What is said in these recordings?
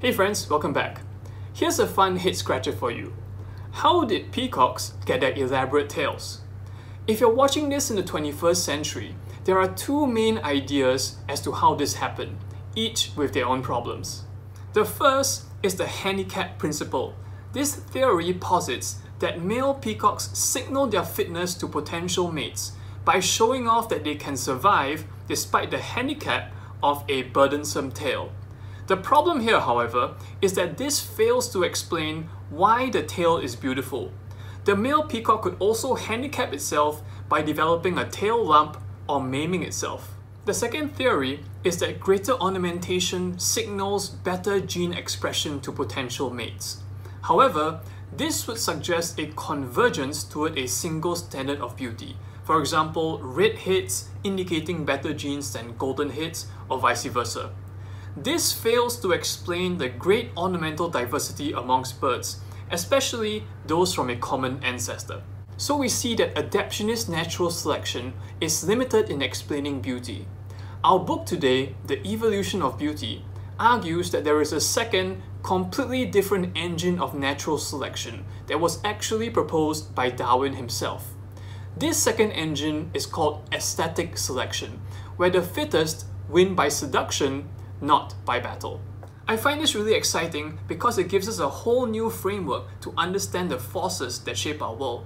Hey friends, welcome back. Here's a fun head scratcher for you. How did peacocks get their elaborate tails? If you're watching this in the 21st century, there are two main ideas as to how this happened, each with their own problems. The first is the handicap principle. This theory posits that male peacocks signal their fitness to potential mates by showing off that they can survive despite the handicap of a burdensome tail. The problem here, however, is that this fails to explain why the tail is beautiful. The male peacock could also handicap itself by developing a tail lump or maiming itself. The second theory is that greater ornamentation signals better gene expression to potential mates. However, this would suggest a convergence toward a single standard of beauty. For example, red heads indicating better genes than golden heads, or vice versa. This fails to explain the great ornamental diversity amongst birds, especially those from a common ancestor. So we see that adaptionist natural selection is limited in explaining beauty. Our book today, The Evolution of Beauty, argues that there is a second, completely different engine of natural selection that was actually proposed by Darwin himself. This second engine is called aesthetic selection, where the fittest win by seduction, not by battle. I find this really exciting because it gives us a whole new framework to understand the forces that shape our world.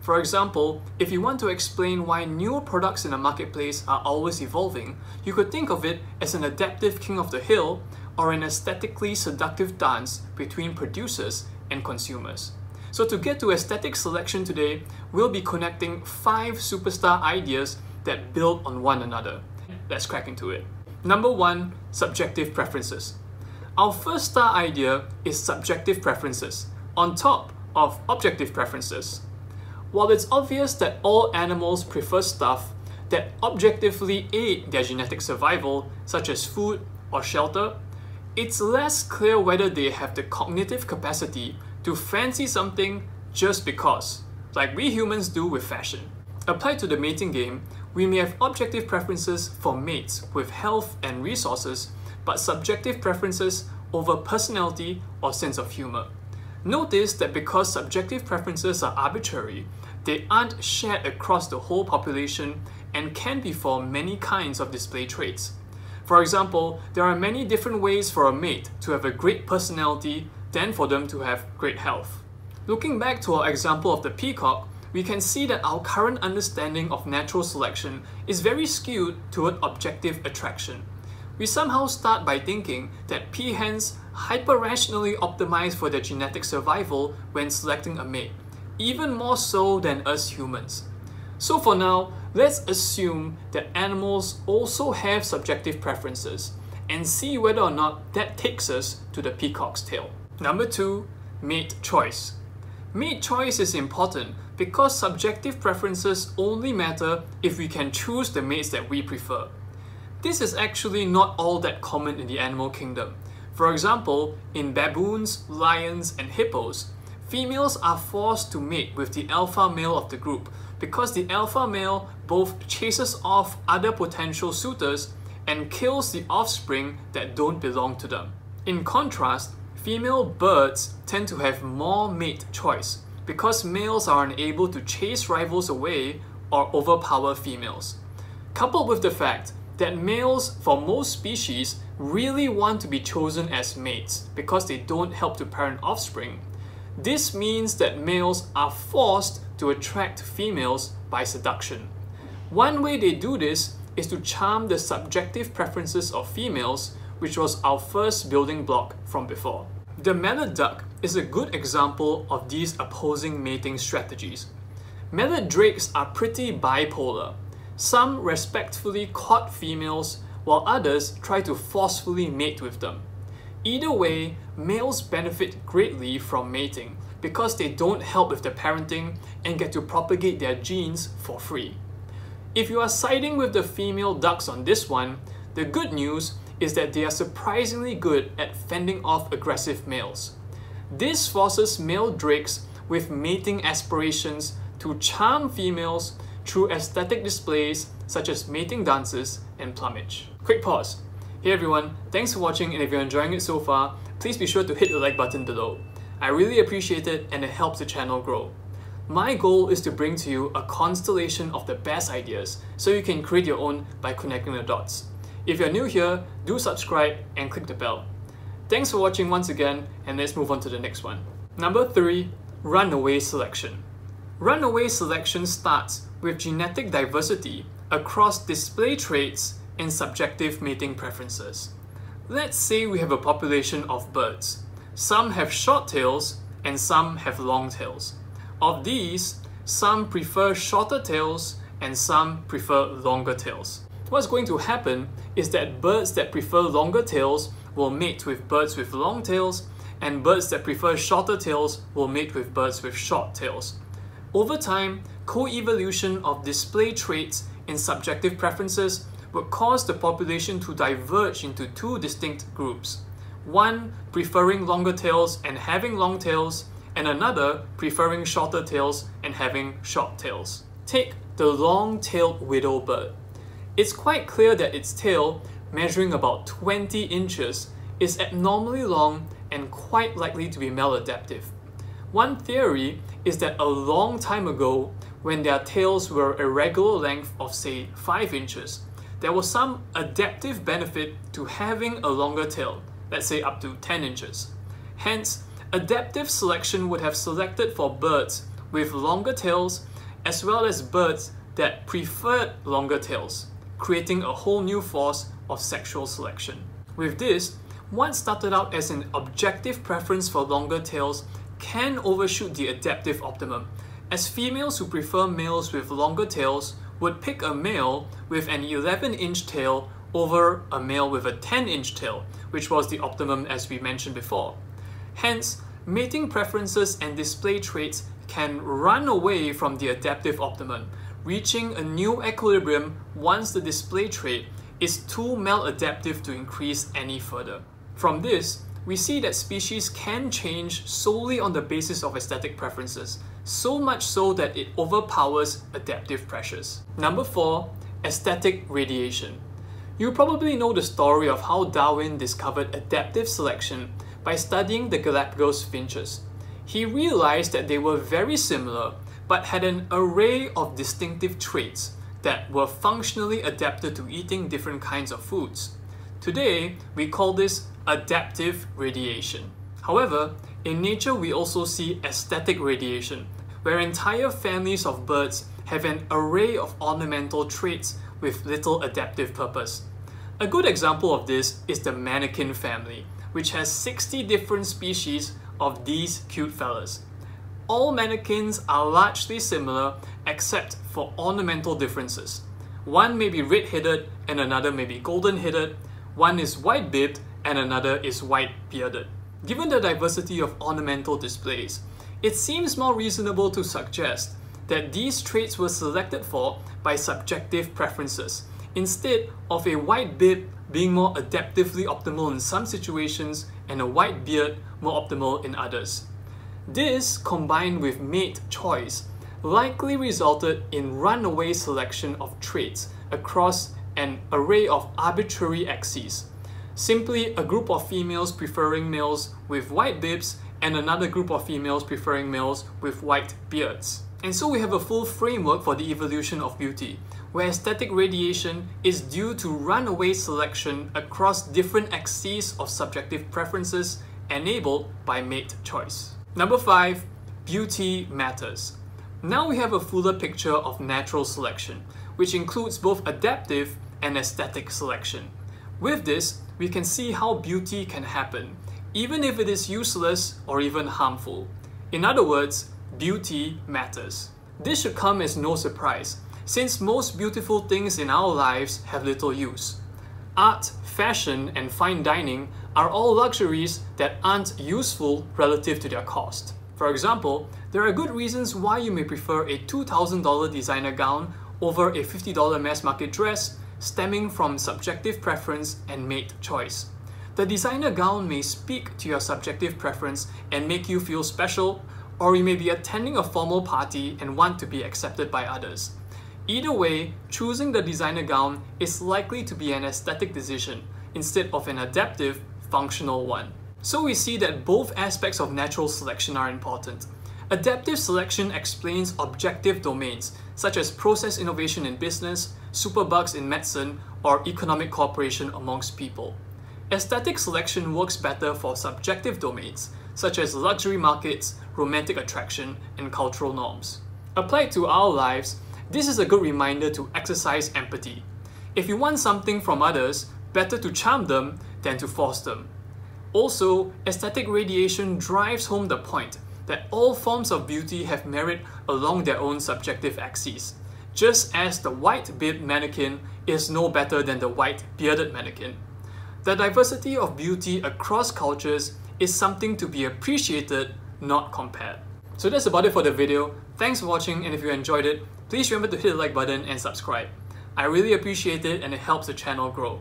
For example, if you want to explain why newer products in a marketplace are always evolving, you could think of it as an adaptive king of the hill or an aesthetically seductive dance between producers and consumers. So to get to aesthetic selection today, we'll be connecting five superstar ideas that build on one another. Let's crack into it. Number one, subjective preferences. Our first star idea is subjective preferences on top of objective preferences. While it's obvious that all animals prefer stuff that objectively aid their genetic survival, such as food or shelter, it's less clear whether they have the cognitive capacity to fancy something just because, like we humans do with fashion. Applied to the mating game, we may have objective preferences for mates with health and resources, but subjective preferences over personality or sense of humor. Notice that because subjective preferences are arbitrary, they aren't shared across the whole population and can be for many kinds of display traits. For example, there are many different ways for a mate to have a great personality than for them to have great health. Looking back to our example of the peacock, we can see that our current understanding of natural selection is very skewed toward objective attraction. We somehow start by thinking that peahens hyper-rationally optimize for their genetic survival when selecting a mate, even more so than us humans. So for now, let's assume that animals also have subjective preferences and see whether or not that takes us to the peacock's tail. Number two, mate choice. Mate choice is important because subjective preferences only matter if we can choose the mates that we prefer. This is actually not all that common in the animal kingdom. For example, in baboons, lions, and hippos, females are forced to mate with the alpha male of the group because the alpha male both chases off other potential suitors and kills the offspring that don't belong to them. In contrast, female birds tend to have more mate choice because males are unable to chase rivals away or overpower females. Coupled with the fact that males, for most species, really want to be chosen as mates because they don't help to parent offspring. This means that males are forced to attract females by seduction. One way they do this is to charm the subjective preferences of females, which was our first building block from before. The mallard duck is a good example of these opposing mating strategies. Mallard drakes are pretty bipolar. Some respectfully court females, while others try to forcefully mate with them. Either way, males benefit greatly from mating because they don't help with the parenting and get to propagate their genes for free. If you are siding with the female ducks on this one, the good news is that they are surprisingly good at fending off aggressive males. This forces male drakes with mating aspirations to charm females through aesthetic displays such as mating dances and plumage. Quick pause. Hey everyone, thanks for watching and if you're enjoying it so far, please be sure to hit the like button below. I really appreciate it and it helps the channel grow. My goal is to bring to you a constellation of the best ideas so you can create your own by connecting the dots. If you're new here, do subscribe and click the bell. Thanks for watching once again and let's move on to the next one. Number 3. Runaway Selection Runaway selection starts with genetic diversity across display traits and subjective mating preferences. Let's say we have a population of birds. Some have short tails and some have long tails. Of these, some prefer shorter tails and some prefer longer tails. What's going to happen is that birds that prefer longer tails will mate with birds with long tails and birds that prefer shorter tails will mate with birds with short tails. Over time, co-evolution of display traits and subjective preferences would cause the population to diverge into two distinct groups. One preferring longer tails and having long tails, and another preferring shorter tails and having short tails. Take the long-tailed widow bird. It's quite clear that its tail, measuring about 20 inches, is abnormally long and quite likely to be maladaptive. One theory is that a long time ago, when their tails were a regular length of say 5 inches, there was some adaptive benefit to having a longer tail, let's say up to 10 inches. Hence, adaptive selection would have selected for birds with longer tails as well as birds that preferred longer tails, creating a whole new force of sexual selection. With this, what started out as an objective preference for longer tails can overshoot the adaptive optimum, as females who prefer males with longer tails would pick a male with an 11-inch tail over a male with a 10-inch tail, which was the optimum as we mentioned before. Hence, mating preferences and display traits can run away from the adaptive optimum, reaching a new equilibrium once the display trait is too maladaptive to increase any further. From this, we see that species can change solely on the basis of aesthetic preferences, so much so that it overpowers adaptive pressures. Number 4. Aesthetic radiation. You probably know the story of how Darwin discovered adaptive selection by studying the Galapagos finches. He realized that they were very similar but had an array of distinctive traits that were functionally adapted to eating different kinds of foods. Today, we call this adaptive radiation. However, in nature we also see aesthetic radiation, where entire families of birds have an array of ornamental traits with little adaptive purpose. A good example of this is the manakin family, which has 60 different species of these cute fellas. All manakins are largely similar except for ornamental differences. One may be red-headed and another may be golden-headed, one is white-bibbed and another is white-bearded. Given the diversity of ornamental displays, it seems more reasonable to suggest that these traits were selected for by subjective preferences, instead of a white bib being more adaptively optimal in some situations and a white beard more optimal in others. This, combined with mate choice, likely resulted in runaway selection of traits across an array of arbitrary axes. Simply a group of females preferring males with white bibs and another group of females preferring males with white beards. And so we have a full framework for the evolution of beauty, where aesthetic radiation is due to runaway selection across different axes of subjective preferences enabled by mate choice. Number 5. Beauty matters. Now we have a fuller picture of natural selection, which includes both adaptive and aesthetic selection. With this, we can see how beauty can happen, even if it is useless or even harmful. In other words, beauty matters. This should come as no surprise, since most beautiful things in our lives have little use. Art, fashion, and fine dining are all luxuries that aren't useful relative to their cost. For example, there are good reasons why you may prefer a $2,000 designer gown over a $50 mass market dress stemming from subjective preference and mate choice. The designer gown may speak to your subjective preference and make you feel special, or you may be attending a formal party and want to be accepted by others. Either way, choosing the designer gown is likely to be an aesthetic decision instead of an adaptive, functional one. So we see that both aspects of natural selection are important. Adaptive selection explains objective domains, such as process innovation in business, superbugs in medicine, or economic cooperation amongst people. Aesthetic selection works better for subjective domains, such as luxury markets, romantic attraction, and cultural norms. Applied to our lives, this is a good reminder to exercise empathy. If you want something from others, better to charm them than to force them. Also, aesthetic radiation drives home the point that all forms of beauty have merit along their own subjective axes, just as the white-bearded manakin is no better than the white-bearded manakin. The diversity of beauty across cultures is something to be appreciated, not compared. So that's about it for the video. Thanks for watching and if you enjoyed it, please remember to hit the like button and subscribe. I really appreciate it and it helps the channel grow.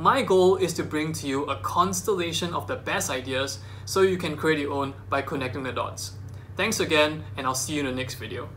My goal is to bring to you a constellation of the best ideas so you can create your own by connecting the dots. Thanks again and I'll see you in the next video.